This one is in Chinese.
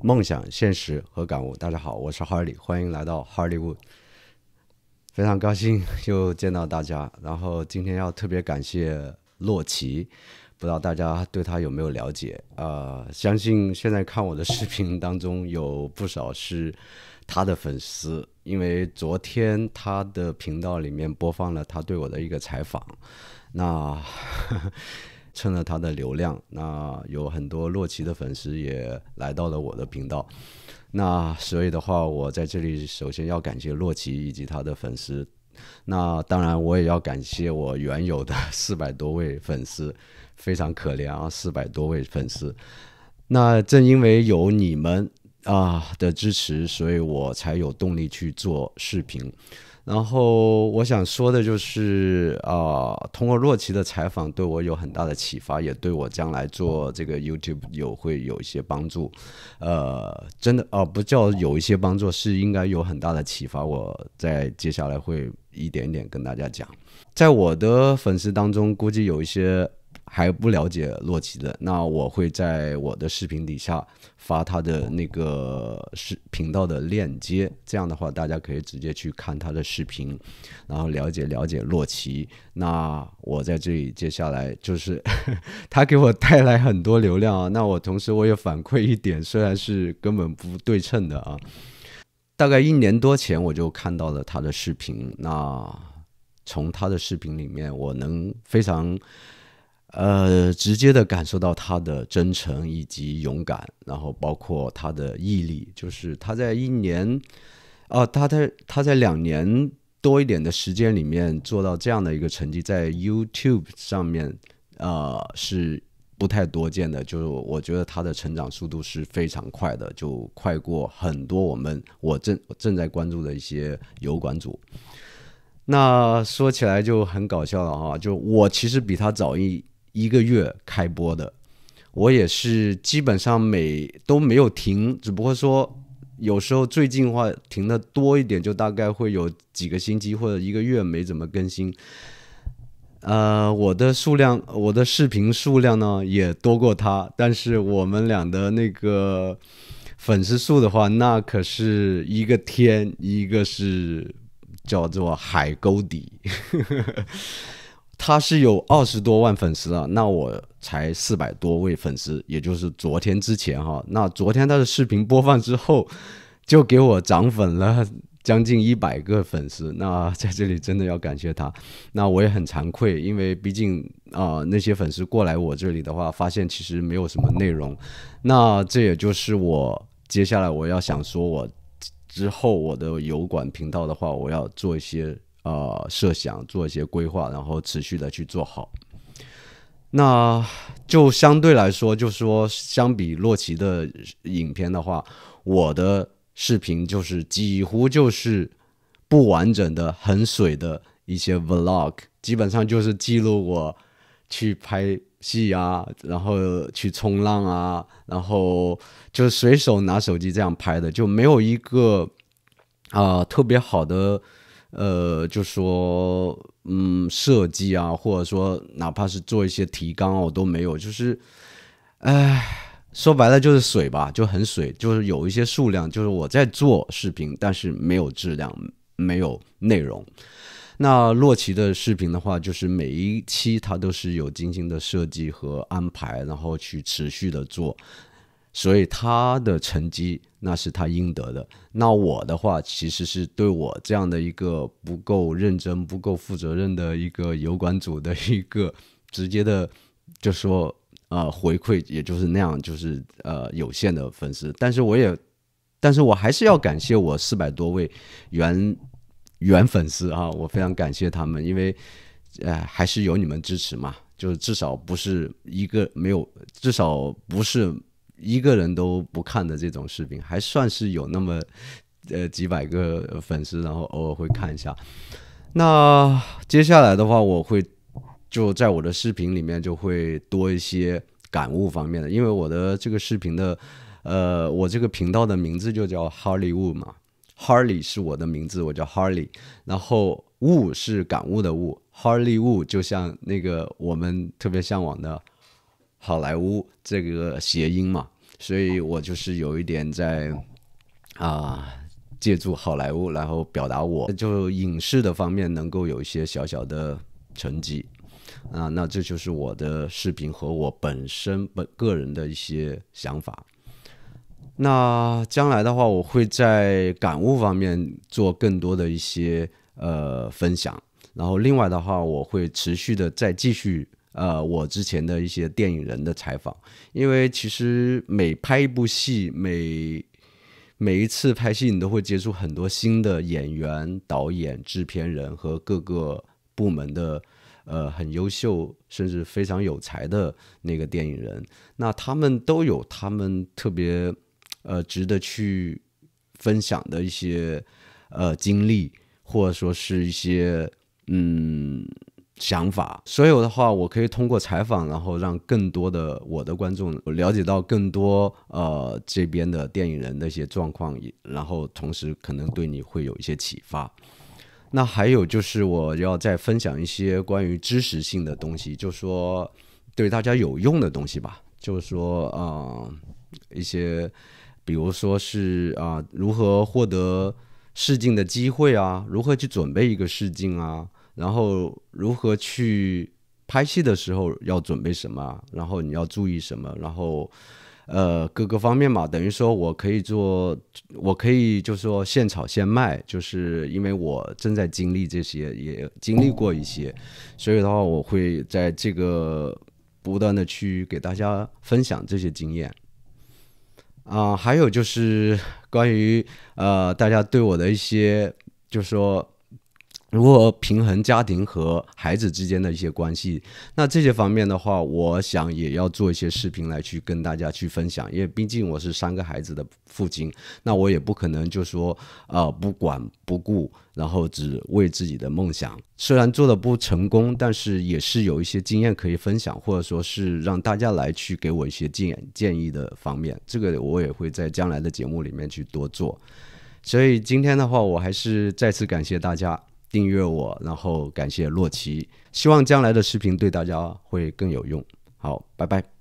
梦想、现实和感悟。大家好，我是 Harley，欢迎来到 Harleywood。非常高兴又见到大家。然后今天要特别感谢洛奇，不知道大家对他有没有了解？呃，相信现在看我的视频当中有不少是他的粉丝，因为昨天他的频道里面播放了他对我的一个采访，那蹭了他的流量，那有很多洛奇的粉丝也来到了我的频道。那所以的话，我在这里首先要感谢洛奇以及他的粉丝。那当然，我也要感谢我原有的四百多位粉丝，非常可怜啊，四百多位粉丝。那正因为有你们啊的支持，所以我才有动力去做视频。然后我想说的就是啊，通过洛奇的采访对我有很大的启发，也对我将来做这个 YouTube 有会有一些帮助。呃，真的啊，不叫有一些帮助，是应该有很大的启发。我在接下来会一点点跟大家讲，在我的粉丝当中，估计有一些。还不了解洛奇的，那我会在我的视频底下发他的那个视频道的链接，这样的话大家可以直接去看他的视频，然后了解了解洛奇。那我在这里接下来就是 他给我带来很多流量啊，那我同时我也反馈一点，虽然是根本不对称的啊，大概一年多前我就看到了他的视频，那从他的视频里面我能非常。呃，直接的感受到他的真诚以及勇敢，然后包括他的毅力，就是他在一年，哦，他在他在两年多一点的时间里面做到这样的一个成绩，在 YouTube 上面，呃，是不太多见的。就是我觉得他的成长速度是非常快的，就快过很多我们我正正在关注的一些油管组。那说起来就很搞笑了哈，就我其实比他早一。一个月开播的，我也是基本上每都没有停，只不过说有时候最近话停的多一点，就大概会有几个星期或者一个月没怎么更新。呃，我的数量，我的视频数量呢也多过他，但是我们俩的那个粉丝数的话，那可是一个天，一个是叫做海沟底。他是有二十多万粉丝了，那我才四百多位粉丝，也就是昨天之前哈。那昨天他的视频播放之后，就给我涨粉了将近一百个粉丝。那在这里真的要感谢他。那我也很惭愧，因为毕竟啊那些粉丝过来我这里的话，发现其实没有什么内容。那这也就是我接下来我要想说，我之后我的油管频道的话，我要做一些。呃，设想做一些规划，然后持续的去做好。那就相对来说，就说相比洛奇的影片的话，我的视频就是几乎就是不完整的、很水的一些 vlog，基本上就是记录我去拍戏啊，然后去冲浪啊，然后就随手拿手机这样拍的，就没有一个啊特别好的。呃，就说嗯，设计啊，或者说哪怕是做一些提纲我，都没有，就是，唉，说白了就是水吧，就很水，就是有一些数量，就是我在做视频，但是没有质量，没有内容。那洛奇的视频的话，就是每一期他都是有精心的设计和安排，然后去持续的做。所以他的成绩那是他应得的。那我的话，其实是对我这样的一个不够认真、不够负责任的一个油管组的一个直接的，就说呃回馈，也就是那样，就是呃有限的粉丝。但是我也，但是我还是要感谢我四百多位原原粉丝啊，我非常感谢他们，因为呃还是有你们支持嘛，就是至少不是一个没有，至少不是。一个人都不看的这种视频，还算是有那么呃几百个粉丝，然后偶尔会看一下。那接下来的话，我会就在我的视频里面就会多一些感悟方面的，因为我的这个视频的呃，我这个频道的名字就叫 Harley Woo 嘛，Harley 是我的名字，我叫 Harley，然后悟是感悟的悟，Harley Woo 就像那个我们特别向往的。好莱坞这个谐音嘛，所以我就是有一点在啊借助好莱坞，然后表达我就影视的方面能够有一些小小的成绩啊，那这就是我的视频和我本身本个人的一些想法。那将来的话，我会在感悟方面做更多的一些呃分享，然后另外的话，我会持续的再继续呃我之前的一些电影人的采访，因为其实每拍一部戏，每每一次拍戏，你都会接触很多新的演员、导演、制片人和各个部门的呃很优秀甚至非常有才的那个电影人，那他们都有他们特别。呃，值得去分享的一些呃经历，或者说是一些嗯想法。所有的话，我可以通过采访，然后让更多的我的观众了解到更多呃这边的电影人的一些状况，然后同时可能对你会有一些启发。那还有就是我要再分享一些关于知识性的东西，就说对大家有用的东西吧，就是说啊一些。比如说是啊，如何获得试镜的机会啊？如何去准备一个试镜啊？然后如何去拍戏的时候要准备什么？然后你要注意什么？然后呃，各个方面嘛，等于说我可以做，我可以就说现炒现卖，就是因为我正在经历这些，也经历过一些，所以的话，我会在这个不断的去给大家分享这些经验。啊，还有就是关于呃，大家对我的一些，就是说。如何平衡家庭和孩子之间的一些关系？那这些方面的话，我想也要做一些视频来去跟大家去分享，因为毕竟我是三个孩子的父亲，那我也不可能就说呃不管不顾，然后只为自己的梦想。虽然做的不成功，但是也是有一些经验可以分享，或者说是让大家来去给我一些建建议的方面。这个我也会在将来的节目里面去多做。所以今天的话，我还是再次感谢大家。订阅我，然后感谢洛奇，希望将来的视频对大家会更有用。好，拜拜。